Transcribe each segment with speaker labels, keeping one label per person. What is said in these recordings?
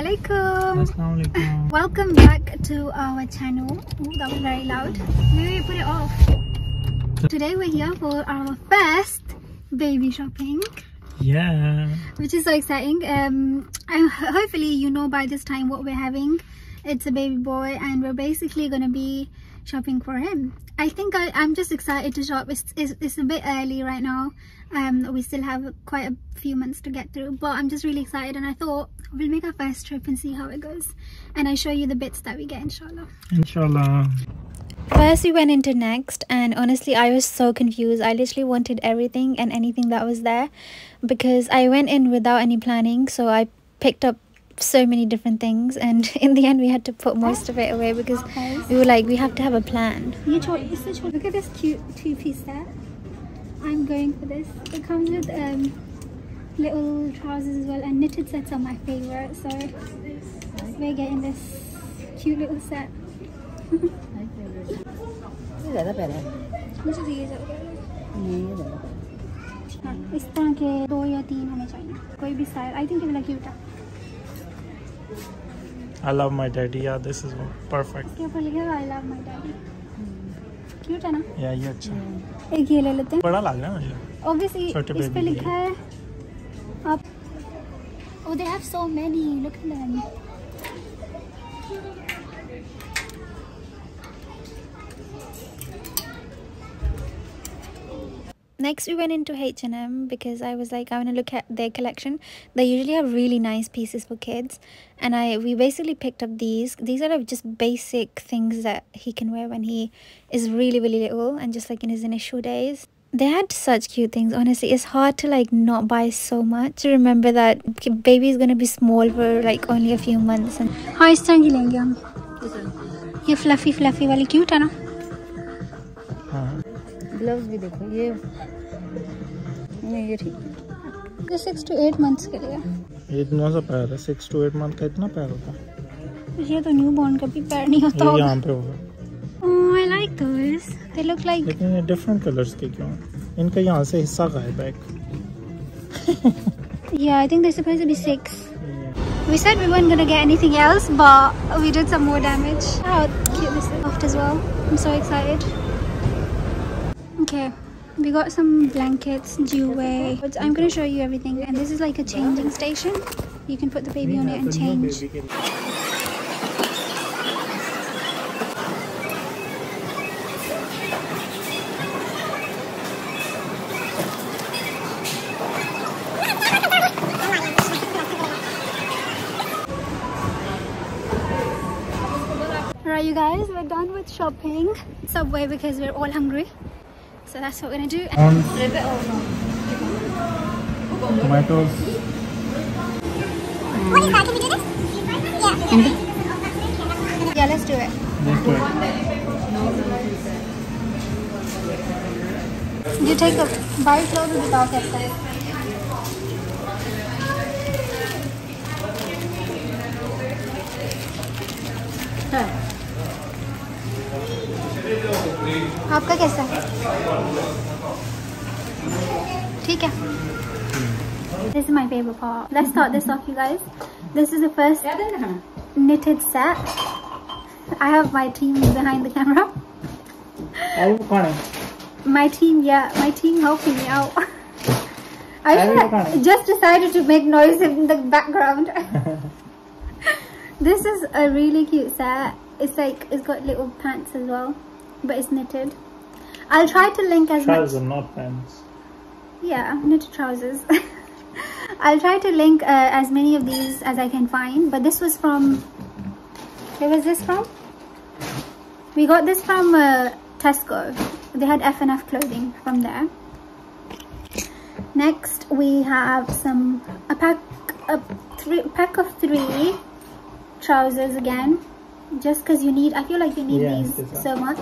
Speaker 1: alaikum. Welcome back to our channel. Ooh, that was very loud. Maybe put it off. Today we're here for our first baby shopping.
Speaker 2: Yeah.
Speaker 1: Which is so exciting. Um, and hopefully you know by this time what we're having. It's a baby boy and we're basically going to be shopping for him. I think I, am just excited to shop. It's, it's, it's, a bit early right now. Um, we still have quite a few months to get through, but I'm just really excited and I thought we'll make our first trip and see how it goes. And I show you the bits that we get, inshallah.
Speaker 2: Inshallah.
Speaker 1: First we went into Next and honestly I was so confused. I literally wanted everything and anything that was there because I went in without any planning. So I picked up so many different things and in the end we had to put most of it away because we were like we have to have a plan. You choice. Look at this cute two-piece set. I'm going for this. It comes with um, little trousers as well and knitted sets are my favorite so we're getting this cute little set. इस तरह के दो या तीन होने चाहिए कोई भी स्टाइल आई थिंक वाला क्यूट है
Speaker 2: I love my daddy. Yeah, this is perfect.
Speaker 1: ये ऊपर गया I love my daddy. Cute है ना?
Speaker 2: Yeah, ये अच्छा.
Speaker 1: एक ये ले लेते हैं.
Speaker 2: बड़ा लग रहा है मुझे.
Speaker 1: Obviously इस पे लिखा है आप. Oh, they have so many. Look at them. next we went into h&m because i was like i want to look at their collection. They usually have really nice pieces for kids and i we basically picked up these. These are just basic things that he can wear when he is really really little and just like in his initial days. They had such cute things honestly. It's hard to like not buy so much. Remember that baby is going to be small for like only a few months and how is tangi lenge hum ye fluffy fluffy wali cute hai
Speaker 3: na gloves भी देखो ये नहीं ये ठीक
Speaker 1: है six to eight months के लिए
Speaker 2: इतना सा पैर है सिक्स टू एट मंथ का इतना पैर होता है
Speaker 1: ये तो न्यू बॉर्न का भी पैर नहीं होता
Speaker 2: यहाँ पे होगा
Speaker 1: Oh, I like those. They look like.
Speaker 2: लेकिन ये डिफरेंट कलर्स के क्यों इनका यहाँ से हिस्सा गायब है
Speaker 1: yeah, I think they're supposed to be six. Yeah. We said we weren't gonna get anything else, but we did some more damage. How cute this is soft as well. I'm so excited. Okay, we got some blankets way i'm going to show you everything and this is like a changing station you can put the baby on it and change Alright you guys, we're done with shopping. Subway because we're all hungry. So that's what we're gonna do. On
Speaker 2: tomatoes.
Speaker 1: What is that? Can we do this? Yeah. yeah, let's do it.
Speaker 2: Let's do
Speaker 1: it. You take a bite load without that Huh. आपका कैसा है ठीक है This is my favorite part. Let's start this off, you guys. This is the first knitted set. I have my team behind the camera. My team, yeah, my team helping me out. I just decided to make noise in the background. this is a really cute set. It's like, it's got little pants as well but it's knitted. I'll try to link as
Speaker 2: trousers, much. not pants.
Speaker 1: Yeah, knitted trousers. I'll try to link uh, as many of these as I can find. But this was from. Where was this from? We got this from uh, Tesco. They had F&F clothing from there. Next, we have some a pack a three pack of three trousers again. Just because you need, I feel like you need yeah, these so much.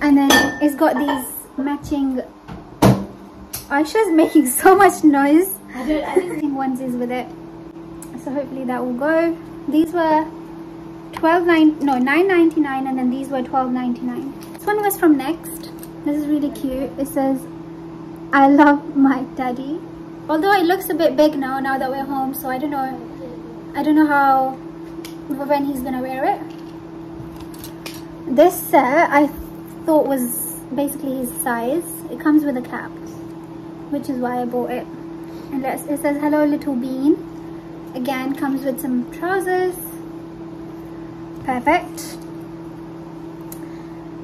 Speaker 1: And then it's got these matching Aisha's making so much noise. I don't, I think onesies with it. So hopefully that will go. These were 12 9 no 9.99 and then these were 12.99 this one was from next. This is really cute. It says i love my daddy. Although it looks a bit big now now that we're home so i don't know. I don't know how when he's gonna wear it. This set I thought was basically his size. It comes with a cap which is why I bought it. And it says hello little bean. Again comes with some trousers. Perfect.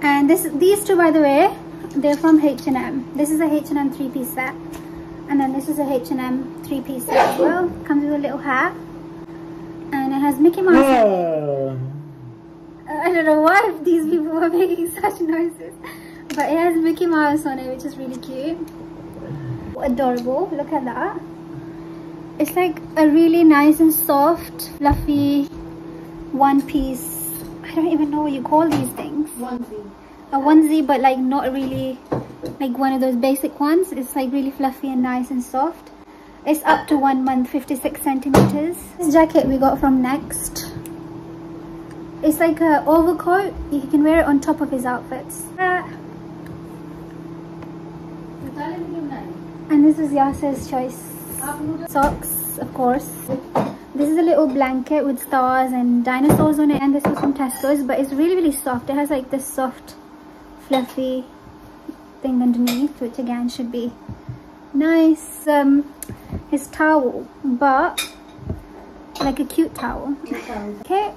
Speaker 1: And this these two by the way they're from H&M this is a H&M three-piece set. And then this is a H&M three-piece set as well. Comes with a little hat has Mickey Mouse. Uh, I don't know why these people were making such noises but it has Mickey Mouse on it which is really cute. Adorable. Look at that. It's like a really nice and soft fluffy one piece. I don't even know what you call these things.
Speaker 3: Onesie.
Speaker 1: A onesie but like not really like one of those basic ones. It's like really fluffy and nice and soft it's up to one month 56 centimeters. This jacket we got from next. It's like a overcoat. You can wear it on top of his outfits. And this is Yasir's choice. Socks of course. This is a little blanket with stars and dinosaurs on it. And this was from Tesco's but it's really really soft. It has like this soft fluffy thing underneath which again should be nice um his towel but like a cute towel. Okay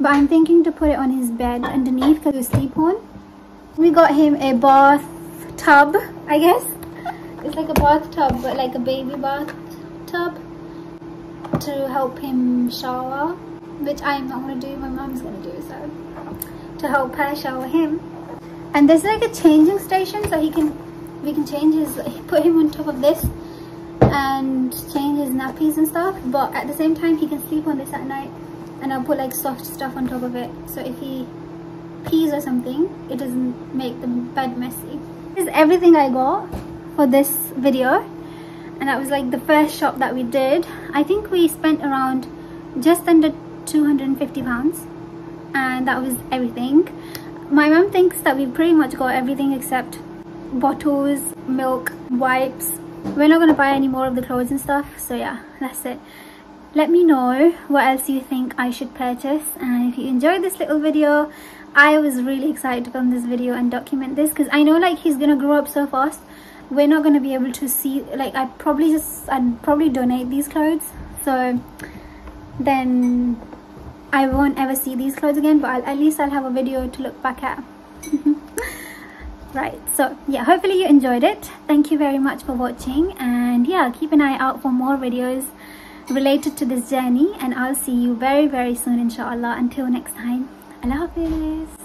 Speaker 1: but i'm thinking to put it on his bed underneath because we sleep on. We got him a bath tub i guess. It's like a bathtub but like a baby bath tub to help him shower which i'm not to do my mom's to do so to help her shower him. And there's like a changing station so he can we can change his put him on top of this and change his nappies and stuff but at the same time he can sleep on this at night and I'll put like soft stuff on top of it. So if he pees or something it doesn't make the bed messy. This is everything I got for this video and that was like the first shop that we did. I think we spent around just under 250 pounds and that was everything. My mom thinks that we pretty much got everything except bottles milk wipes. We're not to buy any more of the clothes and stuff so yeah that's it. Let me know what else you think I should purchase and if you enjoyed this little video I was really excited to film this video and document this because I know like he's gonna grow up so fast. We're not gonna be able to see like I probably just I'd probably donate these clothes so then I won't ever see these clothes again but I'll, at least I'll have a video to look back at right so yeah hopefully you enjoyed it. Thank you very much for watching and yeah keep an eye out for more videos related to this journey and I'll see you very very soon inshallah. Until next time Allah Hafiz